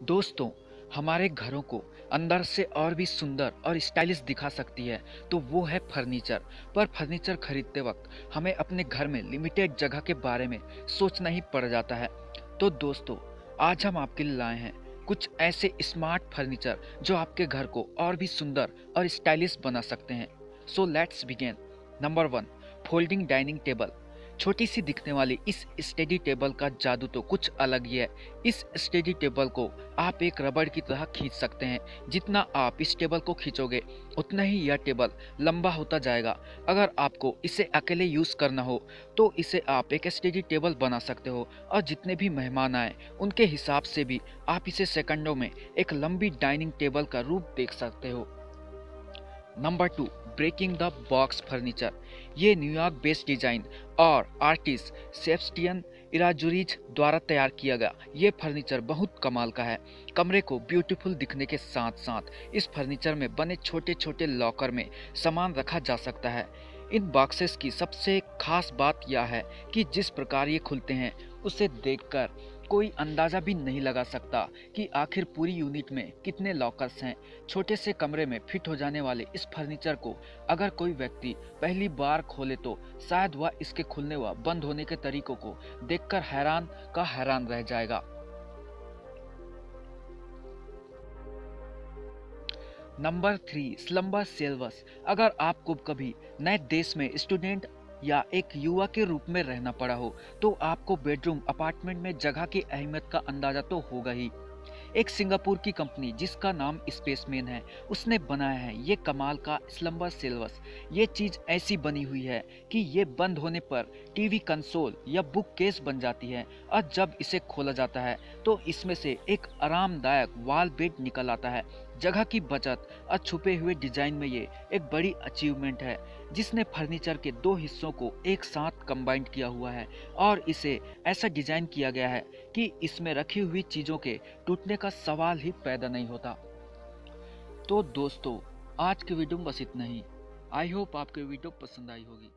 दोस्तों, हमारे घरों को अंदर से और भी सुंदर और स्टाइलिश दिखा सकती है तो वो है फर्नीचर। पर फर्नीचर खरीदते वक्त हमें अपने घर में लिमिटेड जगह के बारे में सोचना ही पड़ जाता है। तो दोस्तों, आज हम आपके लिए लाए हैं कुछ ऐसे स्मार्ट फर्नीचर जो आपके घर को और भी सुंदर और स्टाइलिश बना सकते हैं। So let's begin number one folding dining table छोटी सी दिखने वाली इस स्टडी टेबल का जादू तो कुछ अलग ही है। इस स्टडी टेबल को आप एक रबड़ की तरह खींच सकते हैं। जितना आप इस टेबल को खींचोगे, उतना ही यह टेबल लंबा होता जाएगा। अगर आपको इसे अकेले यूज़ करना हो तो इसे आप एक स्टडी टेबल बना सकते हो और जितने भी मेहमान आए, उनके हिसाब से भी आप इसे सेकंडों में एक लंबी डाइनिंग टेबल का रूप देख सकते हो। Number two breaking the box furniture ये न्यूयॉर्क बेस्ड डिज़ाइन और आर्टिस्ट सेफ्स्टियन इराजुरीज द्वारा तैयार किया गया। ये फर्नीचर बहुत कमाल का है। कमरे को ब्यूटीफुल दिखने के साथ साथ इस फर्नीचर में बने छोटे छोटे लॉकर में सामान रखा जा सकता है। इन बॉक्सेस की सबसे खास बात यह है कि जिस प्रकार ये खुलते हैं, उसे देखकर कोई अंदाज़ा भी नहीं लगा सकता कि आखिर पूरी यूनिट में कितने लॉकर्स हैं। छोटे से कमरे में फिट हो जाने वाले इस फर्नीचर को अगर कोई व्यक्ति पहली बार खोले तो शायद वह इसके खुलने व बंद होने के तरीकों को देखकर हैरान का हैरान रह जाएगा। नंबर थ्री स्लम्बर सेल्वस अगर आपको कभी नए देश में स्टूडेंट या एक युवा के रूप में रहना पड़ा हो तो आपको बेडरूम अपार्टमेंट में जगह की अहमियत का अंदाज़ा तो होगा ही। एक सिंगापुर की कंपनी जिसका नाम स्पेसमैन है, उसने बनाया है ये कमाल का स्लम्बर सिल्वस ये चीज़ ऐसी बनी हुई है कि ये बंद होने पर टीवी कंसोल या बुक केस बन जाती है और जब इसे खोला जाता है तो इसमें से एक आरामदायक वाल बेड निकल आता है। जगह की बचत और छुपे हुए डिज़ाइन में ये एक बड़ी अचीवमेंट है, जिसने फर्नीचर के दो हिस्सों को एक साथ कंबाइंड किया हुआ है और इसे ऐसा डिज़ाइन किया गया है कि इसमें रखी हुई चीज़ों के टूटने का सवाल ही पैदा नहीं होता। तो दोस्तों, आज की वीडियो में बस इतना ही। आई होप आपके वीडियो पसंद आई होगी।